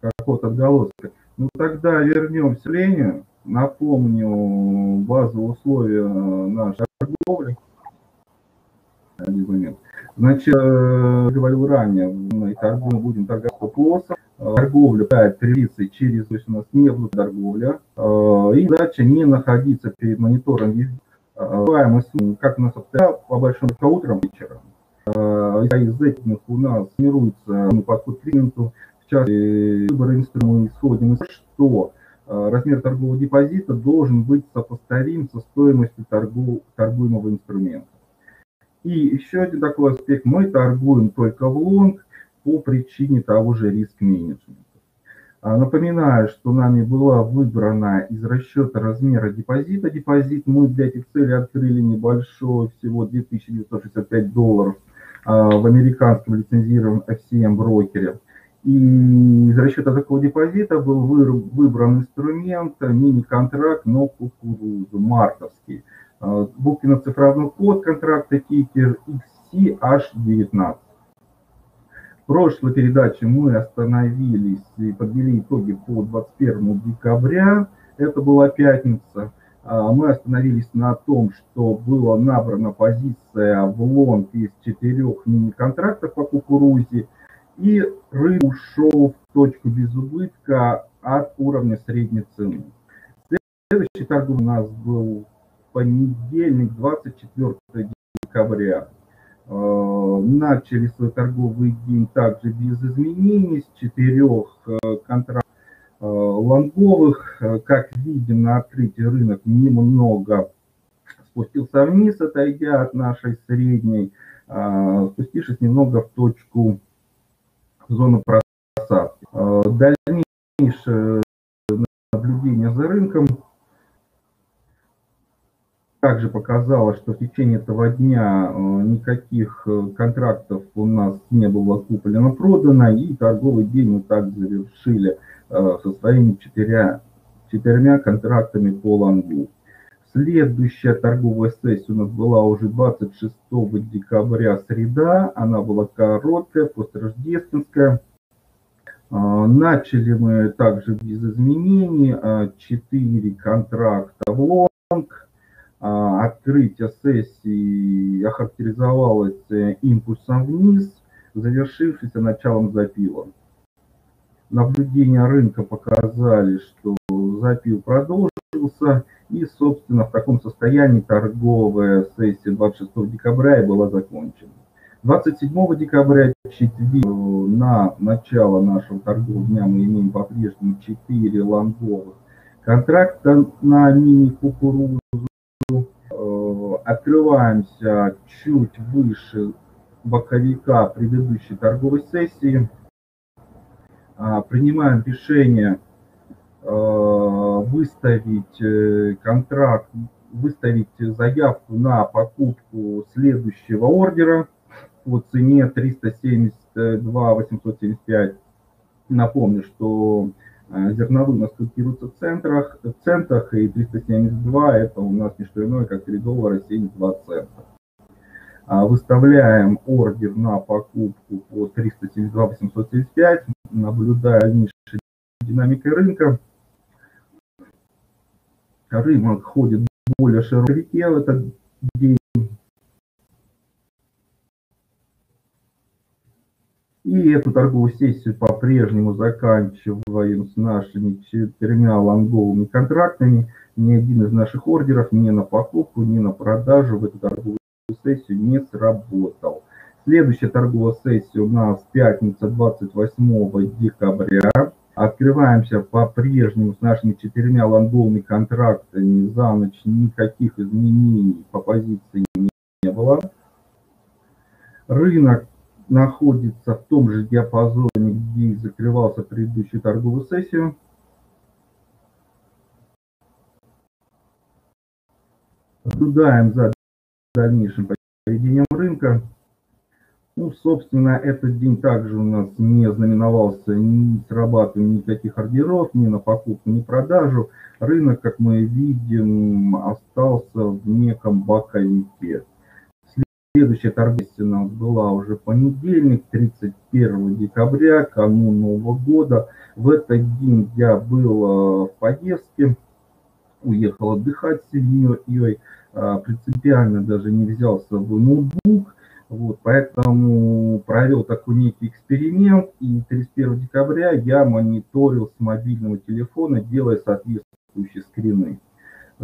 какого-то отголоска. Ну тогда вернемся к Леню. Напомню базовые условия нашей торговли. Один момент. Значит, э, говорил ранее, мы торгуем, будем торговать стоп-лоссом. Торговля бывает привиться через, то есть у нас не будет торговля. Э, и задача не находиться перед монитором. Э, как у нас обстоят по большому утром вечером. Из этих у нас формируется подход к клиенту, в частности, выбор инструмента, исходим из что размер торгового депозита должен быть сопоставим со стоимостью торгу, торгуемого инструмента. И еще один такой аспект, мы торгуем только в long по причине того же риск-менеджмента. А, напоминаю, что нами была выбрана из расчета размера депозита. Депозит мы для этих целей открыли небольшой, всего 2965 долларов а, в американском лицензированном FCM брокере. И из расчета такого депозита был выбран инструмент мини-контракт, но кукурузу, мартовский. А, буквенно-цифровой код контракта тикер XCH19. В прошлой передаче мы остановились и подвели итоги по 21 декабря. Это была пятница. А, мы остановились на том, что была набрана позиция в лонг из четырех мини-контрактов по кукурузе, и рынок ушел в точку без убытка от уровня средней цены. Следующий торговый у нас был понедельник, 24 декабря. Э, начали свой торговый день также без изменений, с четырех э, контрактов э, лонговых. Как видим, на открытии рынок немного спустился вниз, отойдя от нашей средней, спустившись немного в точку зоны просадки. Дальнейшее наблюдение за рынком также показало, что в течение этого дня э, никаких э, контрактов у нас не было куплено, продано, и торговый день мы так завершили э, со своими четырьмя, четырьмя контрактами по лонгу. Следующая торговая сессия у нас была уже 26 декабря, среда. Она была короткая, построждественская. Начали мы также без изменений. 4 контракта в лонг, а, открытие сессии охарактеризовалось э, импульсом вниз, завершившийся началом запила. Наблюдения рынка показали, что запил продолжился, и, собственно, в таком состоянии торговая сессия 26 декабря и была закончена. 27 декабря, четверг, на начало нашего торгового дня мы имеем по-прежнему 4 лонговых контракта на мини-кукурузу открываемся чуть выше боковика предыдущей торговой сессии, а, принимаем решение а, выставить э, контракт, выставить заявку на покупку следующего ордера по цене 372 875. Напомню, что а, зерновые у нас котируются в центрах, в центах, и 372 это у нас не что иное, как 3 доллара 72 цента. А, выставляем ордер на покупку по 372 875, наблюдая дальнейшей динамикой рынка. Рынок ходит более широкой реке в этот день. И эту торговую сессию по-прежнему заканчиваем с нашими четырьмя лонговыми контрактами. Ни один из наших ордеров ни на покупку, ни на продажу в эту торговую сессию не сработал. Следующая торговая сессия у нас пятница 28 декабря. Открываемся по-прежнему с нашими четырьмя лонговыми контрактами. За ночь никаких изменений по позиции не было. Рынок находится в том же диапазоне, где и закрывался предыдущую торговую сессию. Наблюдаем за дальнейшим поведением рынка. Ну, собственно, этот день также у нас не знаменовался ни срабатыванием никаких ордеров, ни на покупку, ни продажу. Рынок, как мы видим, остался в неком боковике. Следующая торговля у нас была уже понедельник, 31 декабря, канун Нового года. В этот день я был в поездке, уехал отдыхать с семьей, принципиально даже не взялся в ноутбук, вот, поэтому провел такой некий эксперимент, и 31 декабря я мониторил с мобильного телефона, делая соответствующие скрины.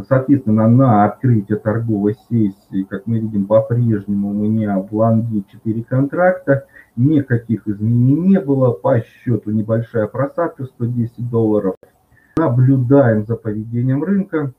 Соответственно, на открытие торговой сессии, как мы видим, по-прежнему у меня в лонге 4 контракта, никаких изменений не было, по счету небольшая просадка 110 долларов. Наблюдаем за поведением рынка.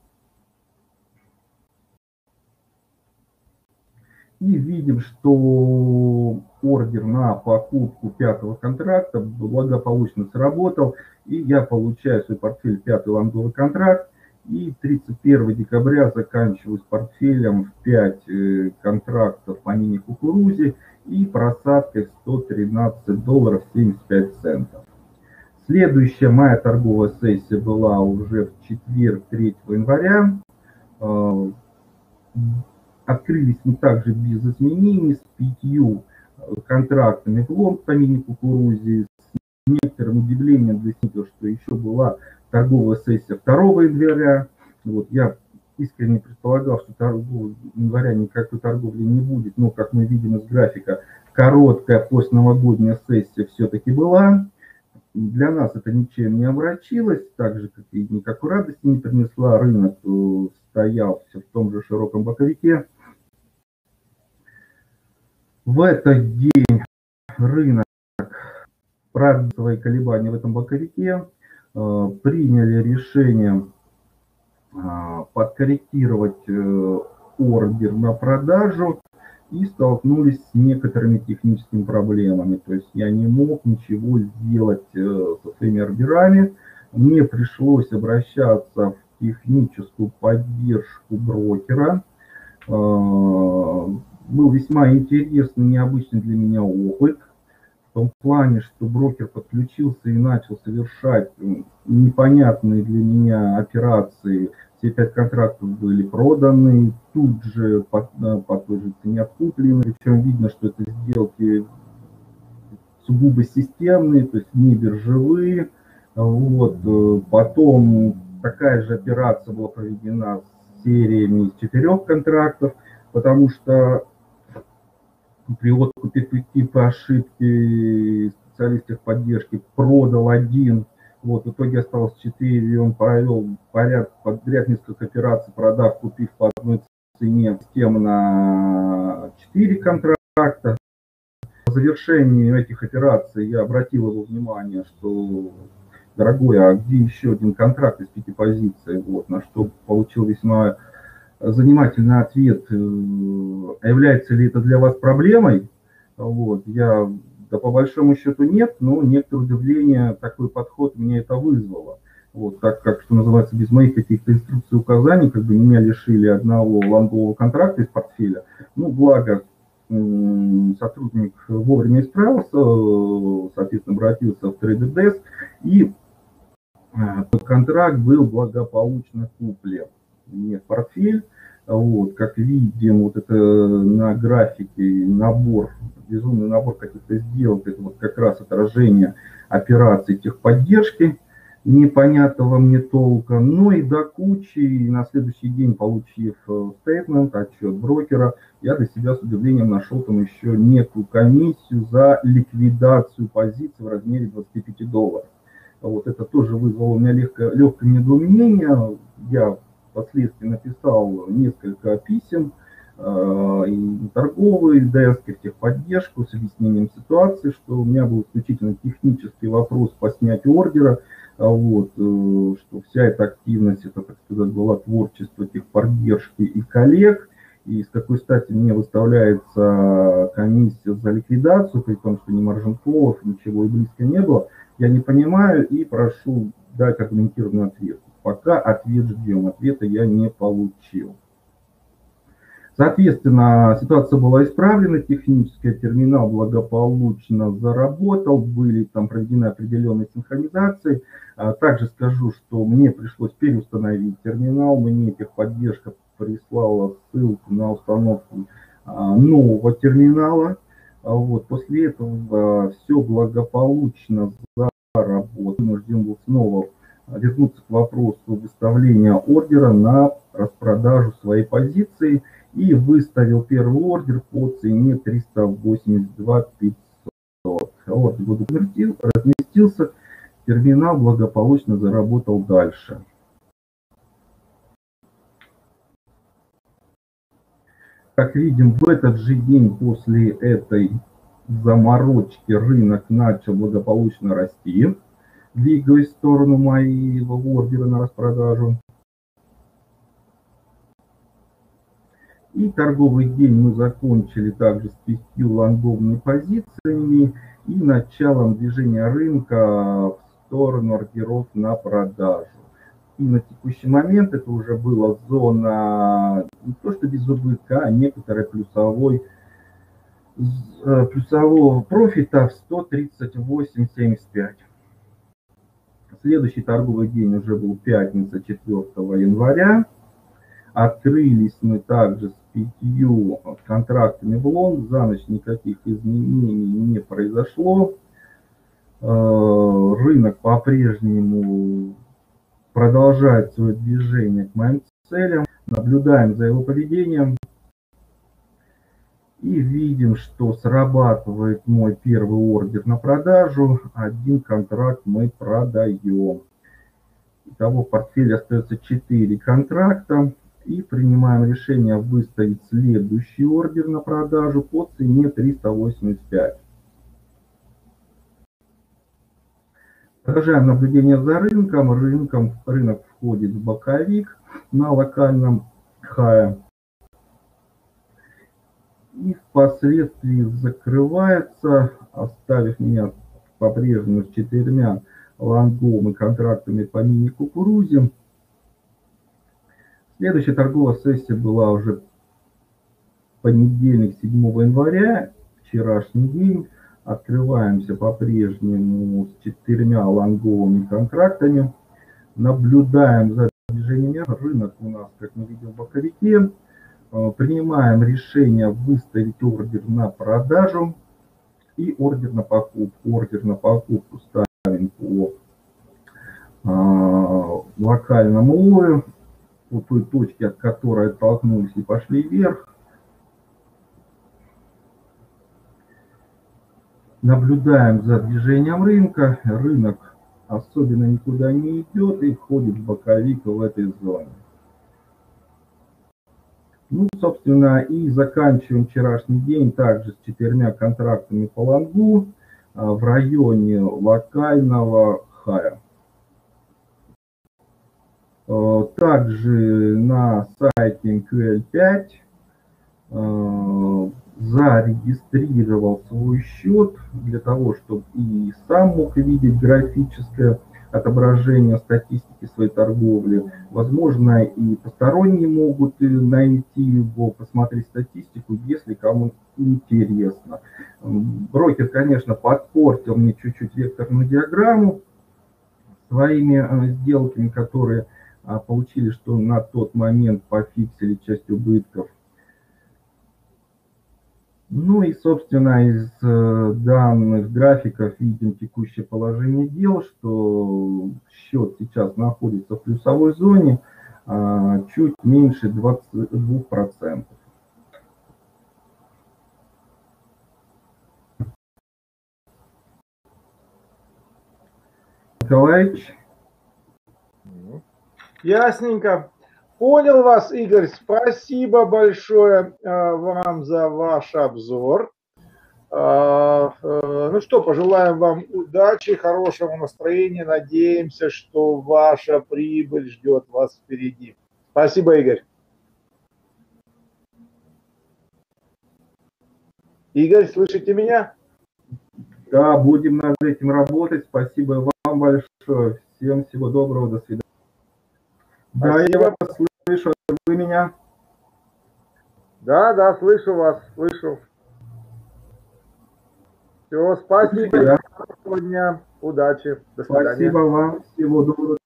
И видим, что ордер на покупку пятого контракта благополучно сработал. И я получаю свой портфель пятый лонговый контракт. И 31 декабря заканчиваю с портфелем в 5 э, контрактов по мини-кукурузе и просадкой 113 долларов 75 центов. Следующая моя торговая сессия была уже в четверг, 3 января. Открылись мы также без изменений с пятью э, контрактами в лонг по мини-кукурузе. С некоторым удивлением для что еще была торговая сессия 2 января. Вот, я искренне предполагал, что 2 января никакой торговли не будет, но, как мы видим из графика, короткая постновогодняя сессия все-таки была. Для нас это ничем не обращилось, так же, как и никакой радости не принесла. Рынок э, стоял все в том же широком боковике. В этот день рынок продал свои колебания в этом боковике. Э, приняли решение э, подкорректировать э, ордер на продажу и столкнулись с некоторыми техническими проблемами. То есть я не мог ничего сделать со своими ордерами. Мне пришлось обращаться в техническую поддержку брокера. Был весьма интересный, необычный для меня опыт – в том плане, что брокер подключился и начал совершать непонятные для меня операции. Все пять контрактов были проданы, тут же по, той же цене откуплены. Причем видно, что это сделки сугубо системные, то есть не биржевые. Вот. Э, потом такая же операция была проведена с сериями из четырех контрактов, потому что при откупе типа ошибки специалист техподдержки продал один, вот, в итоге осталось 4, и он провел поряд, подряд несколько операций, продав, купив по одной цене систему на 4 контракта. По завершении этих операций я обратил его внимание, что дорогой, а где еще один контракт из пяти позиций? Вот, на что получил весьма занимательный ответ, э, а является ли это для вас проблемой, вот, я, да по большому счету нет, но некоторое удивление, такой подход меня это вызвало. Вот, так как, что называется, без моих каких-то инструкций и указаний, как бы меня лишили одного лонгового контракта из портфеля. Ну, благо, сотрудник вовремя исправился, соответственно, обратился в трейдер и э, контракт был благополучно куплен. Мне в портфель, вот, как видим, вот это на графике набор, безумный набор каких-то сделок, это вот как раз отражение операций техподдержки, непонятного мне толка, но и до кучи, и на следующий день, получив э, стейтмент, отчет брокера, я для себя с удивлением нашел там еще некую комиссию за ликвидацию позиции в размере 25 долларов. Вот это тоже вызвало у меня легкое, легкое недоумение. Я впоследствии написал несколько писем э, и торговые дески, в техподдержку с объяснением ситуации, что у меня был исключительно технический вопрос по снятию ордера, а вот, э, что вся эта активность, это, так сказать, была творчество техподдержки и коллег, и с какой стати мне выставляется комиссия за ликвидацию, при том, что ни маржин-колов, ничего и близко не было, я не понимаю и прошу дать аргументированный ответ. Пока ответ ждем, ответа я не получил. Соответственно, ситуация была исправлена, технический терминал благополучно заработал, были там проведены определенные синхронизации. А, также скажу, что мне пришлось переустановить терминал, мне техподдержка прислала ссылку на установку а, нового терминала. А, вот, после этого все благополучно работ. Вынужден был снова вернуться к вопросу выставления ордера на распродажу своей позиции и выставил первый ордер по цене 382 500. Ордер был разместился, терминал благополучно заработал дальше. Как видим, в этот же день после этой заморочки рынок начал благополучно расти, двигаясь в сторону моего ордера на распродажу. И торговый день мы закончили также с пятью лонговыми позициями и началом движения рынка в сторону ордеров на продажу. И на текущий момент это уже была зона не то что без убытка, а некоторой плюсовой э, плюсового профита в 138.75. Следующий торговый день уже был пятница 4 января. Открылись мы также с пятью контрактами в лонг. За ночь никаких изменений не произошло. Э, рынок по-прежнему продолжает свое движение к моим целям. Наблюдаем за его поведением. И видим, что срабатывает мой первый ордер на продажу. Один контракт мы продаем. Итого в портфеле остается 4 контракта. И принимаем решение выставить следующий ордер на продажу по цене 385. Продолжаем наблюдение за рынком. Рынком рынок входит в боковик на локальном хае. И впоследствии закрывается, оставив меня по-прежнему с четырьмя лонговыми контрактами по мини-кукурузе. Следующая торговая сессия была уже понедельник, 7 января, вчерашний день. Открываемся по-прежнему с четырьмя лонговыми контрактами. Наблюдаем за движением. Рынок у нас, как мы видим, в боковике. Э, принимаем решение выставить ордер на продажу и ордер на покупку. Ордер на покупку ставим по э, локальному лою, по той точке, от которой оттолкнулись и пошли вверх. Наблюдаем за движением рынка. Рынок особенно никуда не идет и входит в боковик в этой зоне. Ну, собственно, и заканчиваем вчерашний день также с четырьмя контрактами по лонгу а, в районе локального хая. А, также на сайте MQL5 зарегистрировал свой счет для того, чтобы и сам мог видеть графическое отображение статистики своей торговли. Возможно, и посторонние могут найти его, посмотреть статистику, если кому интересно. Брокер, конечно, подпортил мне чуть-чуть векторную диаграмму своими э, сделками, которые а, получили, что на тот момент пофиксили часть убытков ну и, собственно, из э, данных графиков видим текущее положение дел, что счет сейчас находится в плюсовой зоне а, чуть меньше 22%. Николаевич? Ясненько. Понял вас, Игорь. Спасибо большое э, вам за ваш обзор. Э, э, ну что, пожелаем вам удачи, хорошего настроения. Надеемся, что ваша прибыль ждет вас впереди. Спасибо, Игорь. Игорь, слышите меня? Да, будем над этим работать. Спасибо вам большое. Всем всего доброго. До свидания. Да, я вас слышу. Вы меня? Да, да, слышу вас, слышу. Все, спасибо. Да. Хорошего дня. Удачи. До свидания. Спасибо вам. Всего доброго.